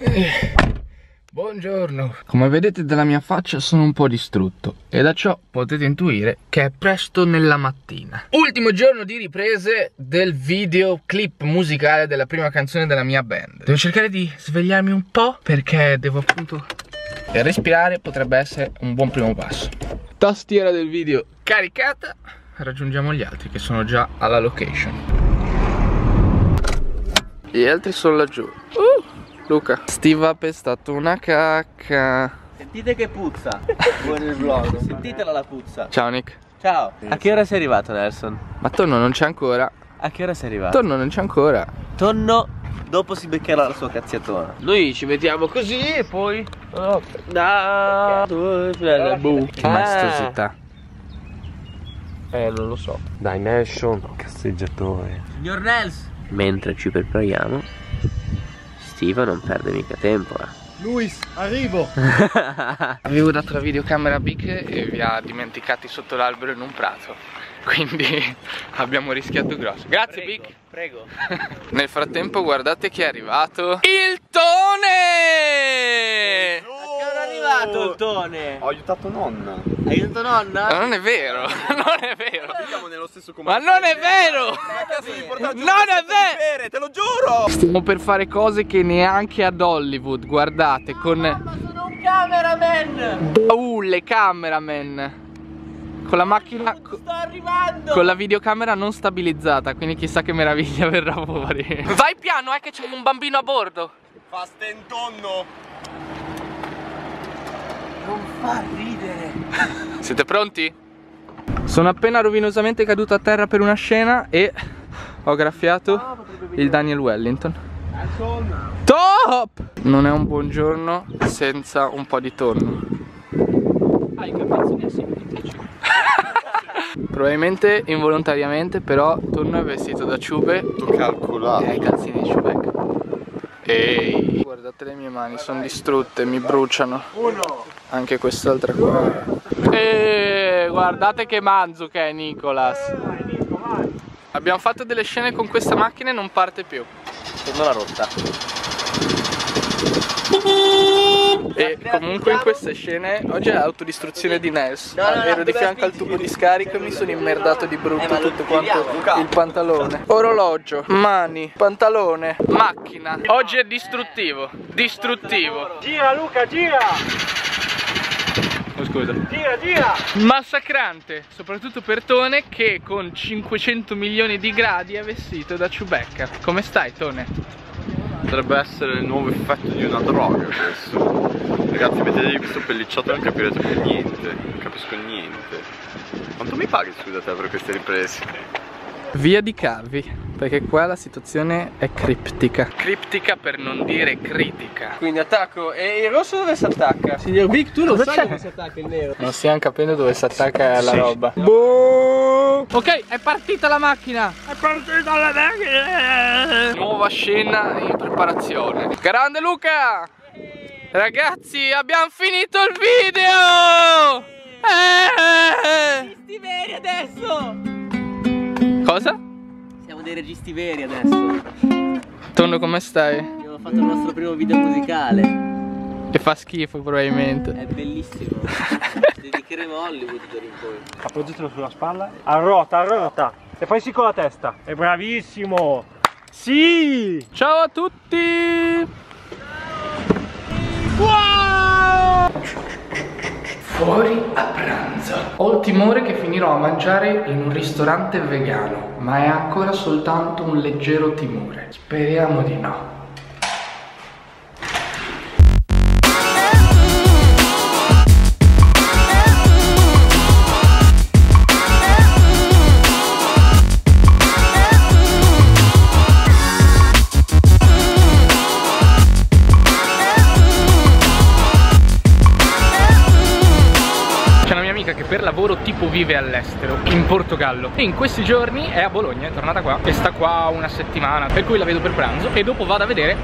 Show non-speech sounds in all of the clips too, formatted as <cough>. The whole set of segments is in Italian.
Eh, buongiorno. Come vedete dalla mia faccia sono un po' distrutto e da ciò potete intuire che è presto nella mattina. Ultimo giorno di riprese del videoclip musicale della prima canzone della mia band. Devo cercare di svegliarmi un po' perché devo appunto... Respirare potrebbe essere un buon primo passo. Tastiera del video caricata. Raggiungiamo gli altri che sono già alla location. Gli altri sono laggiù. Uh, Luca. Steve ha pestato una cacca. Sentite che puzza Voi nel vlog Sentitela la puzza Ciao Nick. Ciao A che ora sei arrivato Nelson? Ma Tonno non c'è ancora. A che ora sei arrivato? Tonno non c'è ancora. Tonno Dopo si beccherà la sua cazziatona Noi ci vediamo così e poi oh, Da Dove boh. Che maestosità. Eh non lo so Dai Nelson, casseggiatore. Signor Nels Mentre ci prepariamo Steve non perde mica tempo eh. Luis, arrivo! <laughs> Avevo dato la videocamera a Bic e vi ha dimenticati sotto l'albero in un prato. Quindi <laughs> abbiamo rischiato grosso. Grazie Prego, Bic! Prego <laughs> Nel frattempo guardate chi è arrivato. Il Tone! Arrivato il tone Ho aiutato nonna. Hai aiutato nonna? Ma non è vero, <laughs> non è vero. Siamo nello stesso Ma non è vero! Non è vero! te lo giuro! Stiamo per fare cose che neanche ad Hollywood, guardate, con Ma sono un cameraman baulle cameraman. Con la macchina Sto arrivando con la videocamera non stabilizzata, quindi chissà che meraviglia <laughs> verrà fuori. Vai piano, eh che c'è un bambino a bordo. Fa stentonno! Non fa ridere Siete pronti? Sono appena rovinosamente caduto a terra per una scena e ho graffiato il Daniel Wellington. Top! Non è un buon giorno senza un po' di tonno. Hai capazzini asimmetrici <laughs> Probabilmente involontariamente, però tonno è vestito da ciube Tu calcolato. e ha i calzini di Chewbacca. Ehi, guardate le mie mani, sono distrutte, mi bruciano. Anche quest'altra qua. E guardate che manzo che è Nicolas. Abbiamo fatto delle scene con questa macchina e non parte più. Torno la rotta E comunque in queste scene oggi è autodistruzione di Nels. Ero di fianco al tubo di scarico e mi sono immerdato di brutto Eh, tutto quanto il pantalone. Orologio, mani, pantalone, macchina. Oggi è distruttivo, distruttivo. Gira Luca, gira! Oh, scusa. Gira, gira! Massacrante, soprattutto per Tone che con 500 milioni di gradi è vestito da Chewbacca. Come stai Tone? Potrebbe essere il nuovo effetto di una droga questo. Ragazzi, vedete questo pellicciotto non capirete più niente. Non capisco niente. Quanto mi paghi scusa te per queste riprese? Via di cavi, perché qua la situazione è criptica. Criptica per non dire critica. Quindi attacco E il rosso dove si attacca? Signor Big tu lo sai dove si attacca il nero Non stiamo capendo dove si attacca la roba. Boh. Ok, è partita la macchina. È partita la macchina. Nuova scena in preparazione. Grande Luca! Ragazzi, abbiamo finito il video! Dei registi veri adesso Tondo, come stai? Abbiamo fatto il nostro primo video musicale Che fa schifo probabilmente. È bellissimo <laughs> Dedicheremo a Hollywood d'ora in poi appoggiatelo sulla spalla, arrota, arrota e fai sì con la testa. È bravissimo! Sì! Ciao a tutti! Fuori a pranzo. Ho il timore che finirò a mangiare in un ristorante vegano, ma è ancora soltanto un leggero timore. Speriamo di no. Vive all'estero, in Portogallo. E in questi giorni è a Bologna, è tornata qua. E sta qua una settimana, per cui la vedo per pranzo. E dopo vado a vedere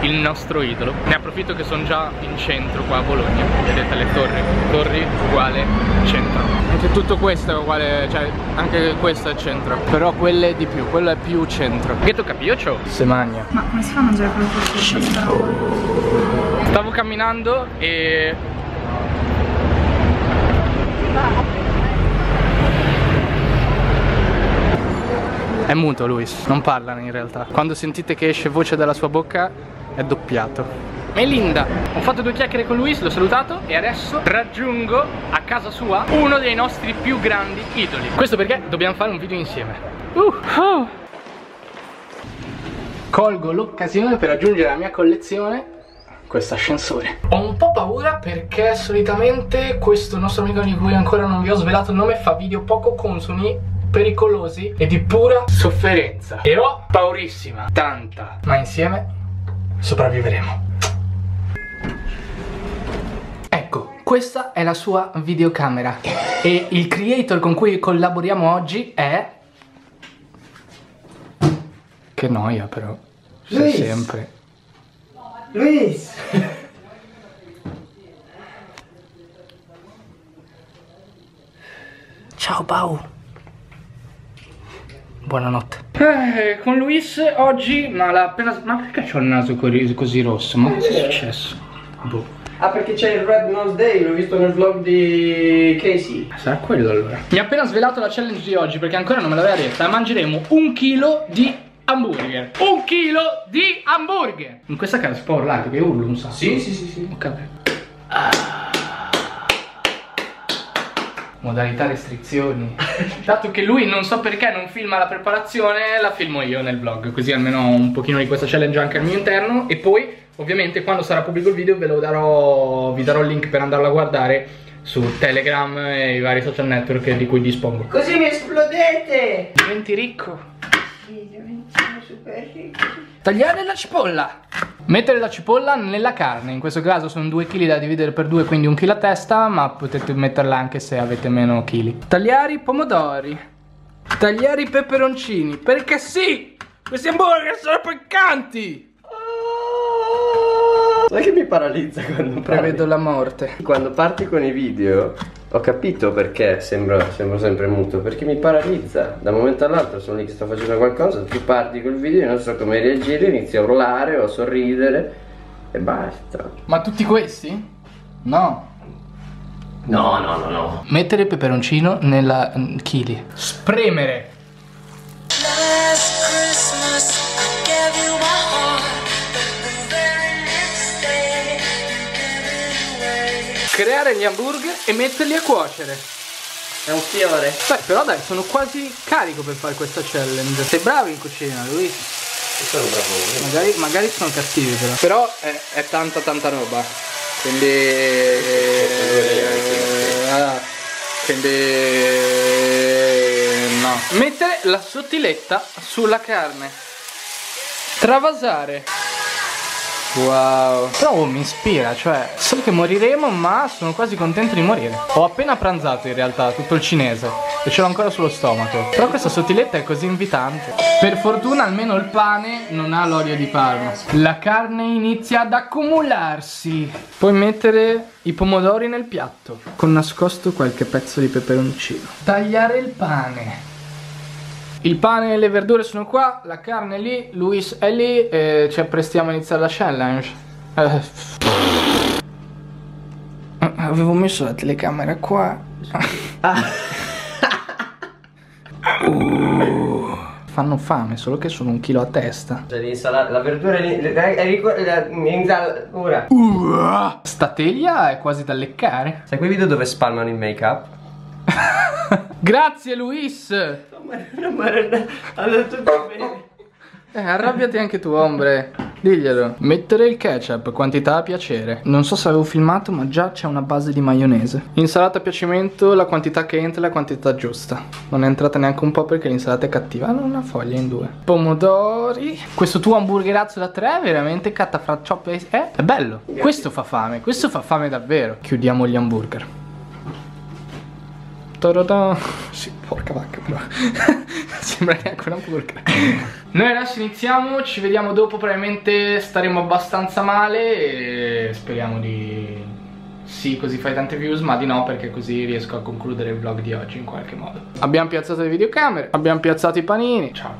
il nostro idolo. Ne approfitto che sono già in centro qua a Bologna. Vedete le torri. Torri uguale centro. Anche tutto questo è uguale, cioè anche questo è centro. Però quelle di più, quello è più centro. Che tocca più, Se magna. Ma come si fa a mangiare quello così? camminando e È muto Luis, non parla in realtà. Quando sentite che esce voce dalla sua bocca è doppiato. Melinda, ho fatto due chiacchiere con Luis, l'ho salutato e adesso raggiungo a casa sua uno dei nostri più grandi idoli. Questo perché dobbiamo fare un video insieme. Uh, oh. Colgo l'occasione per aggiungere alla mia collezione questo ascensore. Ho un po' paura perché solitamente questo nostro amico di cui ancora non vi ho svelato il nome fa video poco consoni pericolosi e di pura sofferenza e ho paurissima, tanta, ma insieme sopravviveremo. Ecco, questa è la sua videocamera e il creator con cui collaboriamo oggi è... Che noia però, c'è sempre. Luis! Ciao Pau! Buonanotte. Eh, con Luis oggi, ma l'ha appena... Ma perché ho il naso così rosso? Ma cosa è successo? Boh. Ah perché c'è il Red Nose Day, l'ho visto nel vlog di Casey Sarà quello allora Mi ha appena svelato la challenge di oggi perché ancora non me l'aveva detta Mangeremo un chilo di hamburger Un chilo di hamburger In questa casa si può urlare perché urlo un sacco Sì sì sì sì Ok ah modalità restrizioni. <laughs> Dato che lui non so perché non filma la preparazione la filmo io nel vlog così almeno ho un pochino di questa challenge anche al mio interno. E poi ovviamente quando sarà pubblico il video ve lo darò vi darò il link per andarlo a guardare su Telegram e i vari social network di cui dispongo. Così mi esplodete! Diventi ricco Tagliare la cipolla. Mettere la cipolla nella carne, in questo caso sono 2 kg da dividere per 2 quindi 1 kg a testa ma potete metterla anche se avete meno chili. Tagliare i pomodori. Tagliare i peperoncini, perché sì! Questi hamburger sono piccanti! Sai che mi paralizza quando Prevedo la morte. Quando parti con i video ho capito perché sembro, sembro, sempre muto, perché mi paralizza. Da un momento all'altro sono lì che sto facendo qualcosa, tu parti col video e non so come reagire, inizio a urlare o a sorridere e basta. Ma tutti questi? No. No, no, no, no. Mettere peperoncino nella chili. Spremere. Creare gli hamburger e metterli a cuocere. È un fiore. Beh, però dai, sono quasi carico per fare questa challenge. Sei bravo in cucina, Luis. Io sono bravo. Magari, magari sono cattivi però. Però è, è tanta tanta roba. Quindi... Eh, ah, quindi... No. Mettere la sottiletta sulla carne. Travasare. Wow. Però mi ispira, cioè So che moriremo ma sono quasi contento di morire. Ho appena pranzato in realtà tutto il cinese E ce l'ho ancora sullo stomaco. Però questa sottiletta è così invitante. Per fortuna almeno il pane non ha l'olio di palma. La carne inizia ad accumularsi. Puoi mettere i pomodori nel piatto Con nascosto qualche pezzo di peperoncino. Tagliare il pane il pane e le verdure sono qua, la carne è lì, Luis è lì e ci apprestiamo a iniziare la challenge. Eh. Avevo messo la telecamera qua. <laughs> uh. Fanno fame, solo che sono un chilo a testa. Cioè l'insalata, la verdura l'insalata. Uh. Sta teglia è quasi da leccare. Sai quei video dove spalmano il make up? <laughs> Grazie Luis! Eh, arrabbiati anche tu, ombre. Diglielo. Mettere il ketchup, quantità a piacere. Non so se avevo filmato, ma già c'è una base di maionese. Insalata a piacimento, la quantità che entra è la quantità giusta. Non è entrata neanche un po' perché l'insalata è cattiva. Hanno una foglia in due. Pomodori. Questo tuo hamburgerazzo da tre è veramente catafraccioppo. Eh? È bello. Questo fa fame, questo fa fame davvero. Chiudiamo gli hamburger. Ta-da-da. Sì, porca vacca però. <laughs> Sembra neanche una burger Noi adesso iniziamo, ci vediamo dopo Probabilmente staremo abbastanza male E speriamo di... Sì, così fai tante views, ma di no perché così riesco a concludere il vlog di oggi in qualche modo. Abbiamo piazzato le videocamere, abbiamo piazzato i panini. Ciao.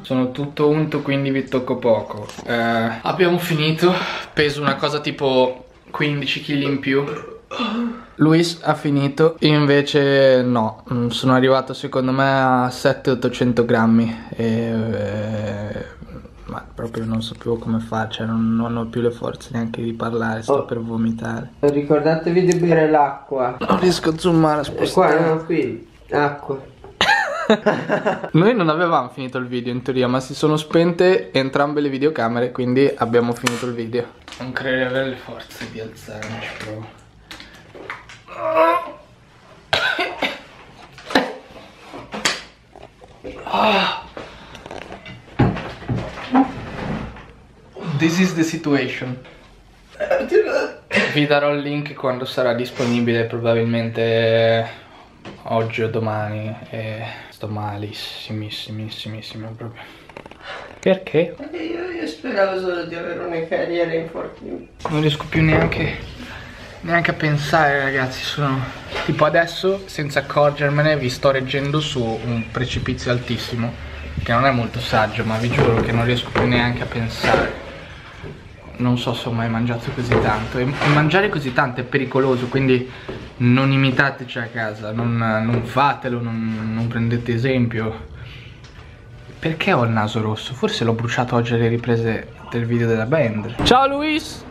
Sono tutto unto quindi vi tocco poco. Eh, Abbiamo finito. Peso una cosa tipo 15 kg in più Luis ha finito Io invece no mm, Sono arrivato secondo me a 700-800 grammi e, eh, Ma proprio non sapevo come fare Cioè non, non ho più le forze neanche di parlare Sto Oh. per vomitare Ricordatevi di bere l'acqua. Non riesco a zoomare a E qua, spostare no, qui. Acqua. <laughs> Noi non avevamo finito il video in teoria, ma si sono spente entrambe le videocamere, quindi abbiamo finito il video. Non credo di avere le forze di alzarmi, ci provo. This is the situation. Vi darò il link quando sarà disponibile, probabilmente oggi o domani. E sto malissimissimissimo proprio. Perché? Io, io speravo solo di avere una carriera in fortini. Non riesco più neanche neanche a pensare ragazzi sono tipo adesso senza accorgermene vi sto reggendo su un precipizio altissimo che non è molto saggio ma vi giuro che non riesco più neanche a pensare. Non so se ho mai mangiato così tanto. E, mangiare così tanto è pericoloso quindi non imitateci a casa non, non fatelo non, non prendete esempio. Perché ho il naso rosso? Forse l'ho bruciato oggi alle riprese del video della band. Ciao Luis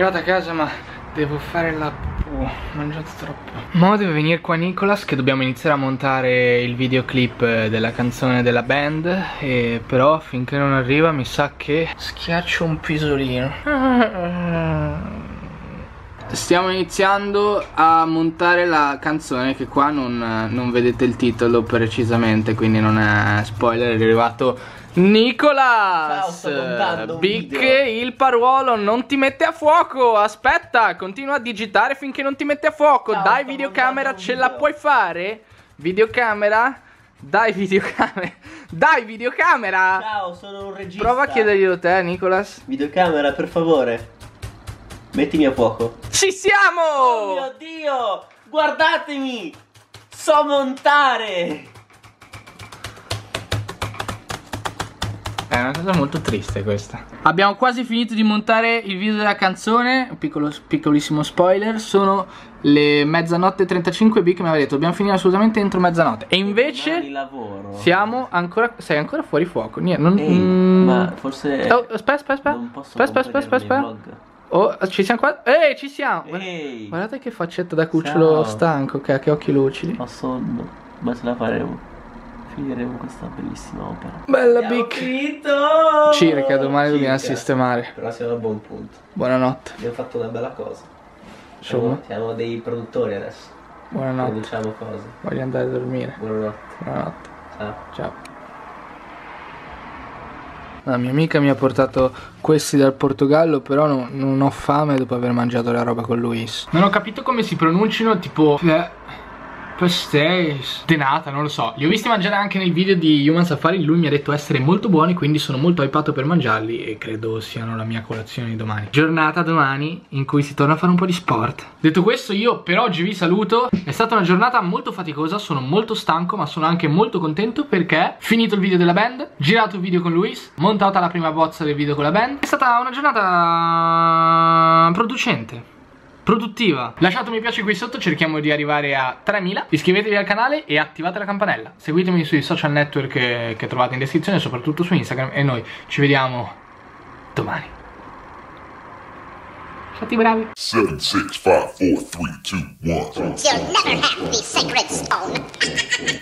arrivato a casa ma devo fare la pupù, ho mangiato troppo. Ma deve venire qua Nicolas che dobbiamo iniziare a montare il videoclip eh, della canzone della band e però finché non arriva mi sa che schiaccio un pisolino. <laughs> Stiamo iniziando a montare la canzone che qua non, non vedete il titolo precisamente quindi non è spoiler, è arrivato Nicolas! Ciao, Big il paruolo non ti mette a fuoco! Aspetta, continua a digitare finché non ti mette a fuoco. Ciao, Dai videocamera, ce la video. puoi fare? Videocamera? Dai videocamera. <laughs> Dai videocamera! Ciao, sono un regista. Prova a chiederglielo te, Nicolas. Videocamera, per favore. Mettimi a fuoco. Ci siamo! Oh mio Dio! Guardatemi! So montare! È una cosa molto triste questa. Abbiamo quasi finito di montare il video della canzone. Un piccolo, piccolissimo spoiler. Sono le mezzanotte 35 B che mi aveva detto dobbiamo finire assolutamente entro mezzanotte. E invece siamo ancora. Sei ancora fuori fuoco. Niente, non. Ehi, mm. ma forse Oh, aspetta, aspetta, aspetta. Aspetta, aspetta, Oh, ci siamo qua. Ehi, ci siamo. Ehi, Guardate che faccetta da cucciolo Ciao. stanco, che ha che occhi lucidi. ho sonno, ma ce la faremo. Finiremo questa bellissima opera. Bella Abbiamo Bic. finito! Circa, domani dobbiamo Circa. sistemare. Però siamo a buon punto. Buonanotte. Abbiamo fatto una bella cosa. Siamo, Insomma, siamo dei produttori adesso. buonanotte. Produciamo cose. Voglio andare a dormire. Buonanotte. Buonanotte. Ciao. Ciao. La mia amica mi ha portato questi dal Portogallo, però no- non ho fame dopo aver mangiato la roba con Luis. Non ho capito come si pronunciano, tipo... Pastéis, denata, non lo so. Li ho visti mangiare anche nel video di Human Safari. Lui mi ha detto essere molto buoni, quindi sono molto hypato per mangiarli. E credo siano la mia colazione di domani. Giornata domani in cui si torna a fare un po' di sport. Detto questo, io per oggi vi saluto. È stata una giornata molto faticosa. Sono molto stanco, ma sono anche molto contento perché finito il video della band, girato il video con Luis, montata la prima bozza del video con la band. È stata una giornata producente produttiva. Lasciate un mi piace qui sotto, cerchiamo di arrivare a 3000. Iscrivetevi al canale e attivate la campanella. Seguitemi sui social network che, che trovate in descrizione, soprattutto su Instagram. E noi ci vediamo domani. Fatti bravi. Seven, six, five, four, three, two, one. You'll never have the sacred stone. <laughs>